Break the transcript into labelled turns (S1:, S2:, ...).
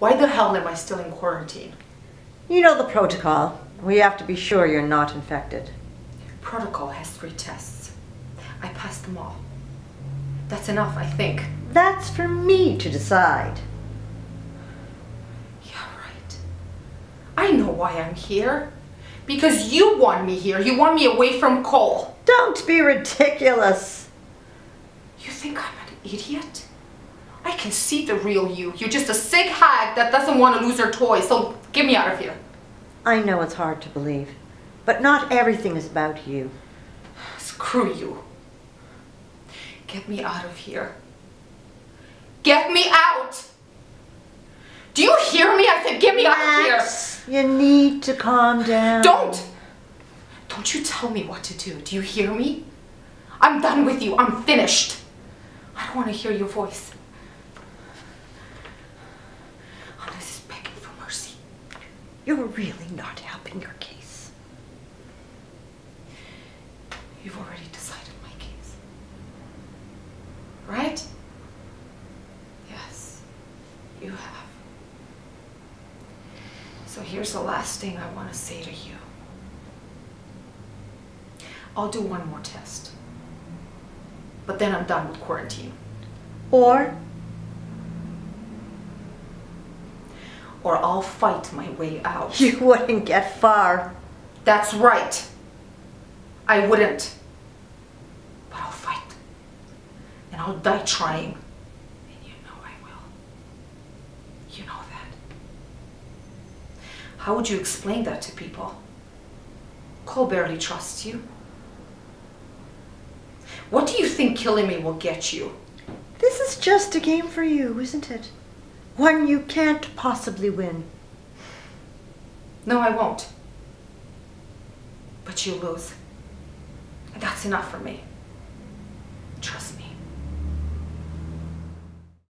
S1: Why the hell am I still in quarantine?
S2: You know the protocol. We have to be sure you're not infected.
S1: Protocol has three tests. I passed them all. That's enough, I think.
S2: That's for me to decide.
S1: Yeah, right. I know why I'm here. Because you want me here. You want me away from Cole.
S2: Don't be ridiculous.
S1: You think I'm an idiot? I can see the real you. You're just a sick hag that doesn't want to lose her toy, so get me out of here.
S2: I know it's hard to believe, but not everything is about you.
S1: Screw you. Get me out of here. Get me out! Do you hear me? I said get me out of here!
S2: Max, you need to calm down.
S1: Don't! Don't you tell me what to do. Do you hear me? I'm done with you. I'm finished. I don't want to hear your voice. Unless it's begging for mercy.
S2: You're really not helping your case.
S1: You've already decided my case. Right? Yes, you have. So here's the last thing I want to say to you. I'll do one more test. But then I'm done with quarantine.
S2: Or
S1: Or I'll fight my way out.
S2: you wouldn't get far.
S1: That's right. I wouldn't. But I'll fight. And I'll die trying. And you know I will. You know that. How would you explain that to people? Cole barely trusts you. What do you think killing me will get you?
S2: This is just a game for you, isn't it? One you can't possibly win.
S1: No, I won't. But you lose. That's enough for me. Trust me.